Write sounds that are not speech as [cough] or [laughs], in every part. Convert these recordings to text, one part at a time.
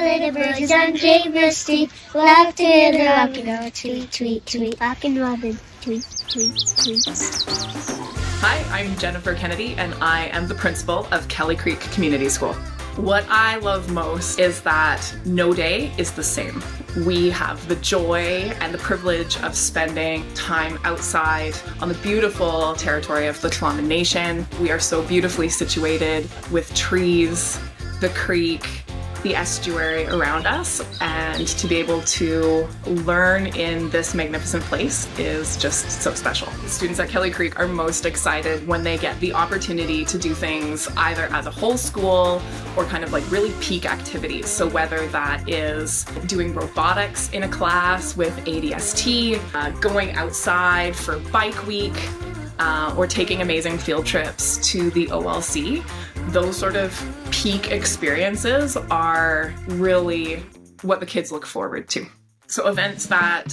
little birds on. Love to the rockin' tweet, tweet, tweet. Rockin' robin, tweet, tweet, tweet. Hi, I'm Jennifer Kennedy, and I am the principal of Kelly Creek Community School. What I love most is that no day is the same. We have the joy and the privilege of spending time outside on the beautiful territory of the Tla'amin Nation. We are so beautifully situated with trees, the creek, the estuary around us and to be able to learn in this magnificent place is just so special. Students at Kelly Creek are most excited when they get the opportunity to do things either as a whole school or kind of like really peak activities. So whether that is doing robotics in a class with ADST, uh, going outside for bike week, uh, or taking amazing field trips to the OLC, those sort of peak experiences are really what the kids look forward to. So, events that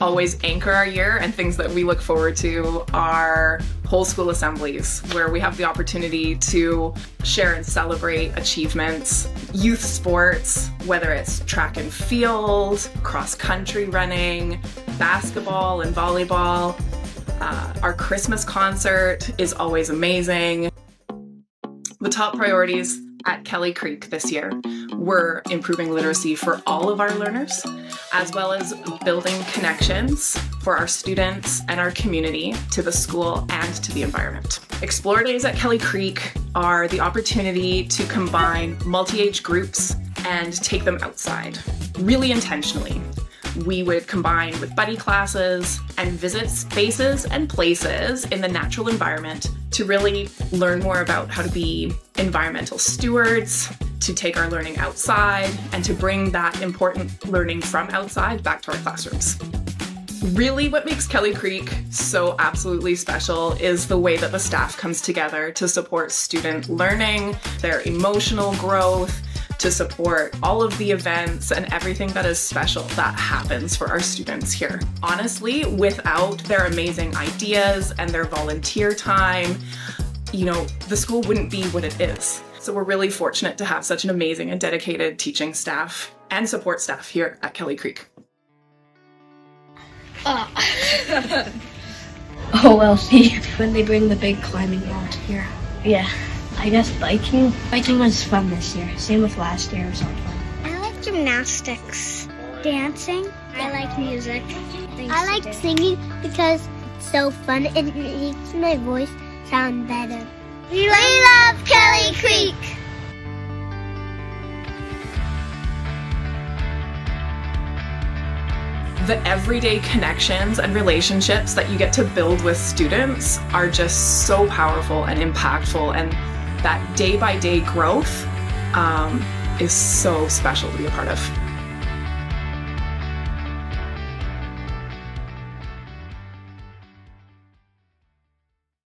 always anchor our year and things that we look forward to are whole school assemblies where we have the opportunity to share and celebrate achievements, youth sports, whether it's track and field, cross country running, basketball and volleyball. Uh, our Christmas concert is always amazing. The top priorities at Kelly Creek this year we're improving literacy for all of our learners, as well as building connections for our students and our community to the school and to the environment. Explore Days at Kelly Creek are the opportunity to combine multi age groups and take them outside, really intentionally we would combine with buddy classes and visit spaces and places in the natural environment to really learn more about how to be environmental stewards, to take our learning outside, and to bring that important learning from outside back to our classrooms. Really, what makes Kelly Creek so absolutely special is the way that the staff comes together to support student learning, their emotional growth, to support all of the events and everything that is special that happens for our students here. Honestly, without their amazing ideas and their volunteer time, you know, the school wouldn't be what it is. So we're really fortunate to have such an amazing and dedicated teaching staff and support staff here at Kelly Creek. Uh. [laughs] oh, well, see, when they bring the big climbing wall here. Yeah. I guess biking. Biking was fun this year. Same with last year. It was all fun. I like gymnastics. Dancing. I like music. I like singing because it's so fun. It makes my voice sound better. We love Kelly Creek. the everyday connections and relationships that you get to build with students are just so powerful and impactful and that day by day growth um, is so special to be a part of.